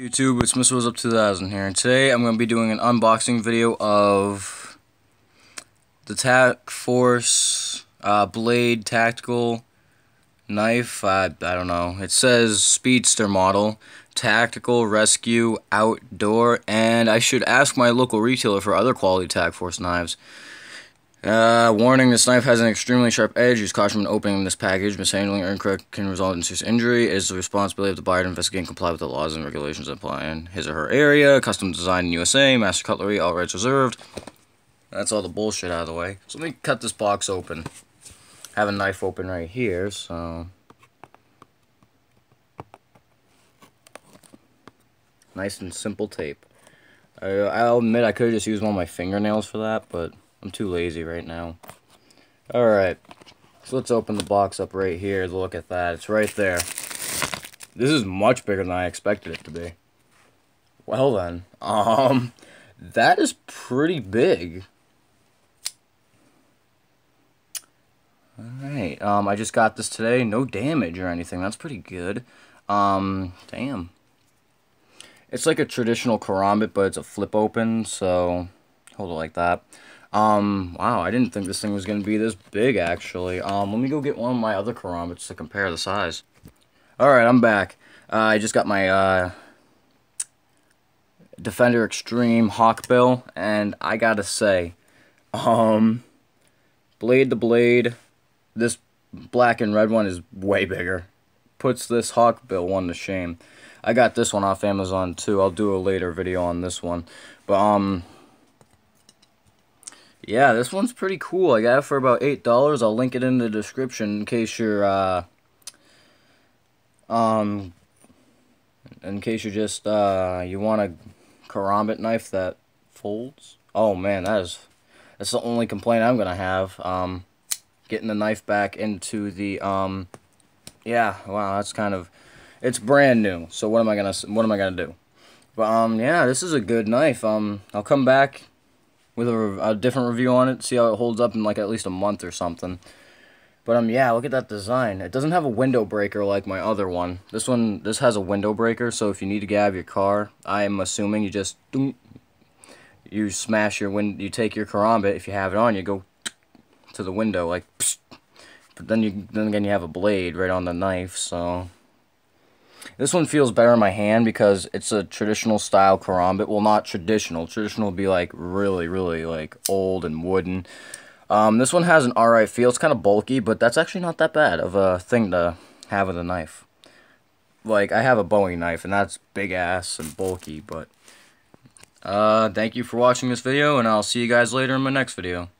YouTube, it's Mr. Wazzup 2000 here, and today I'm going to be doing an unboxing video of the Tac Force uh, Blade Tactical Knife, I, I don't know, it says Speedster model, Tactical Rescue Outdoor, and I should ask my local retailer for other quality Tac Force knives. Uh, warning, this knife has an extremely sharp edge. Use caution when opening this package. Mishandling or incorrect can result in serious injury. It is the responsibility of the buyer to investigate and comply with the laws and regulations that apply in his or her area. Custom designed in USA. Master cutlery, all rights reserved. That's all the bullshit out of the way. So let me cut this box open. I have a knife open right here, so... Nice and simple tape. I, I'll admit I could have just used one of my fingernails for that, but... I'm too lazy right now. Alright. So let's open the box up right here. Look at that. It's right there. This is much bigger than I expected it to be. Well then. Um, that is pretty big. Alright. Um, I just got this today. No damage or anything. That's pretty good. Um, damn. It's like a traditional karambit, but it's a flip open, so hold it like that. Um, wow, I didn't think this thing was going to be this big, actually. Um, let me go get one of my other karambits to compare the size. Alright, I'm back. Uh, I just got my, uh, Defender Extreme Hawkbill, and I gotta say, um, blade to blade, this black and red one is way bigger. Puts this Hawkbill one to shame. I got this one off Amazon, too. I'll do a later video on this one. But, um, yeah, this one's pretty cool. I got it for about $8. I'll link it in the description in case you're, uh, um, in case you just, uh, you want a karambit knife that folds. Oh, man, that is, that's the only complaint I'm gonna have. Um, getting the knife back into the, um, yeah, wow, that's kind of, it's brand new. So what am I gonna, what am I gonna do? But, um, yeah, this is a good knife. Um, I'll come back with a, a, different review on it, see how it holds up in like at least a month or something. But um, yeah, look at that design. It doesn't have a window breaker like my other one. This one, this has a window breaker, so if you need to of your car, I'm assuming you just, you smash your wind, you take your karambit, if you have it on, you go to the window, like, but then you, then again you have a blade right on the knife, so this one feels better in my hand because it's a traditional style karambit. Well, not traditional. Traditional would be like really, really like old and wooden. Um, this one has an alright feel. It's kind of bulky, but that's actually not that bad of a thing to have with a knife. Like, I have a Bowie knife, and that's big ass and bulky, but... Uh, thank you for watching this video, and I'll see you guys later in my next video.